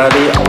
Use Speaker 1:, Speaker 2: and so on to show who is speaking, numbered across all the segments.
Speaker 1: France.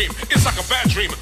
Speaker 2: dream. It's like a bad dream.